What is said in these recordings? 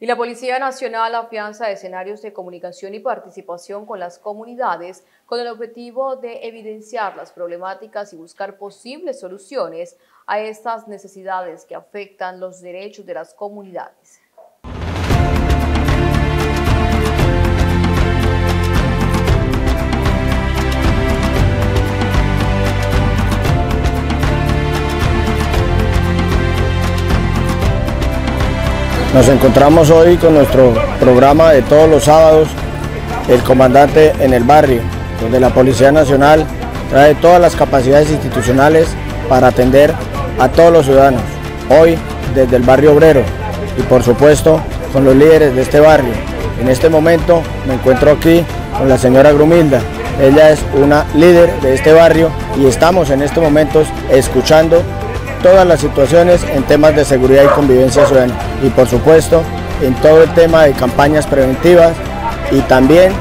Y la Policía Nacional afianza escenarios de comunicación y participación con las comunidades con el objetivo de evidenciar las problemáticas y buscar posibles soluciones a estas necesidades que afectan los derechos de las comunidades. Nos encontramos hoy con nuestro programa de todos los sábados, el comandante en el barrio, donde la Policía Nacional trae todas las capacidades institucionales para atender a todos los ciudadanos. Hoy desde el barrio obrero y por supuesto con los líderes de este barrio. En este momento me encuentro aquí con la señora Grumilda. Ella es una líder de este barrio y estamos en estos momentos escuchando todas las situaciones en temas de seguridad y convivencia ciudadana y por supuesto en todo el tema de campañas preventivas y también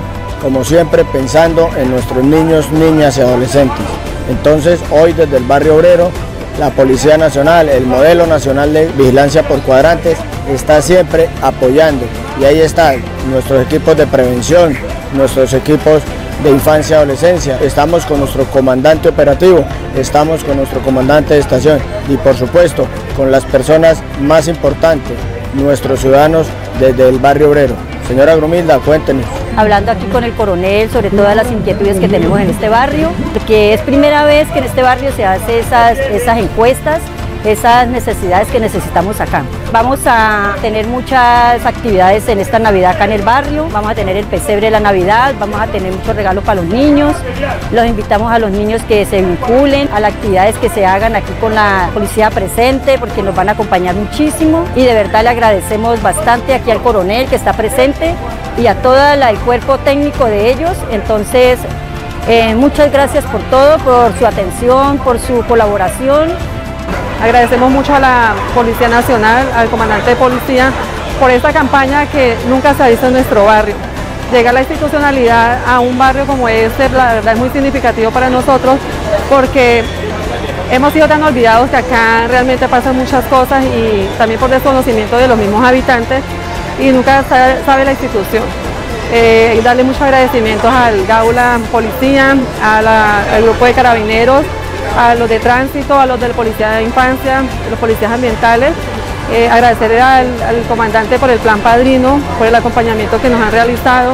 como siempre pensando en nuestros niños, niñas y adolescentes. Entonces hoy desde el barrio obrero la Policía Nacional, el modelo nacional de vigilancia por cuadrantes está siempre apoyando y ahí están nuestros equipos de prevención, nuestros equipos de infancia y adolescencia. Estamos con nuestro comandante operativo, estamos con nuestro comandante de estación y por supuesto con las personas más importantes, nuestros ciudadanos desde el barrio obrero. Señora Grumilda, cuéntenos. Hablando aquí con el coronel sobre todas las inquietudes que tenemos en este barrio, porque es primera vez que en este barrio se hacen esas, esas encuestas esas necesidades que necesitamos acá. Vamos a tener muchas actividades en esta Navidad acá en el barrio, vamos a tener el pesebre de la Navidad, vamos a tener muchos regalos para los niños, los invitamos a los niños que se vinculen a las actividades que se hagan aquí con la policía presente porque nos van a acompañar muchísimo. Y de verdad le agradecemos bastante aquí al coronel que está presente y a todo el cuerpo técnico de ellos, entonces eh, muchas gracias por todo, por su atención, por su colaboración Agradecemos mucho a la Policía Nacional, al comandante de policía, por esta campaña que nunca se ha visto en nuestro barrio. Llegar la institucionalidad a un barrio como este, la verdad es muy significativo para nosotros porque hemos sido tan olvidados que acá realmente pasan muchas cosas y también por desconocimiento de los mismos habitantes y nunca sabe la institución. Eh, darle muchos agradecimientos al Gaula Policía, al grupo de carabineros, a los de tránsito, a los de la Policía de Infancia, los policías ambientales. Eh, al, al comandante por el plan padrino, por el acompañamiento que nos han realizado,